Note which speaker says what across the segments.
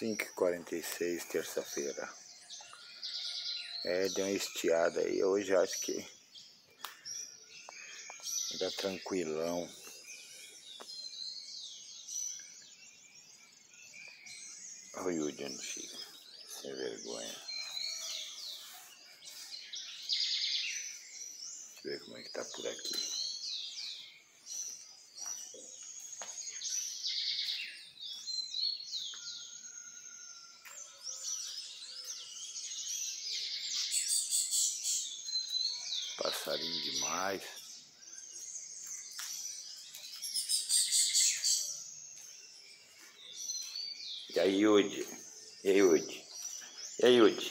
Speaker 1: 5h46, terça-feira. É, deu uma estiada aí. Hoje acho que tá tranquilão. Olha o Yudi onde. Sem vergonha. Deixa eu ver como é que tá por aqui. Passarinho demais. E aí, Yudi? E aí, Yudi? E aí, Yudi?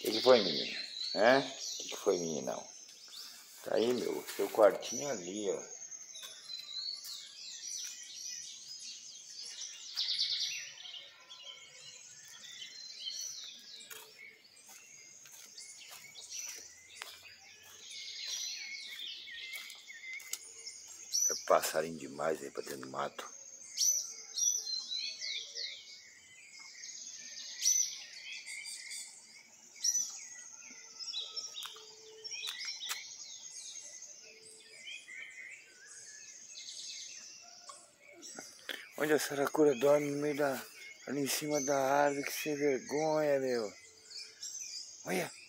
Speaker 1: O que, foi, menino? Hã? O que, foi, meninão? Tá aí, meu, seu quartinho ali, ó. Passarinho demais aí pra dentro do mato. Onde a saracura dorme no meio da. ali em cima da árvore, que sem vergonha, meu. Olha.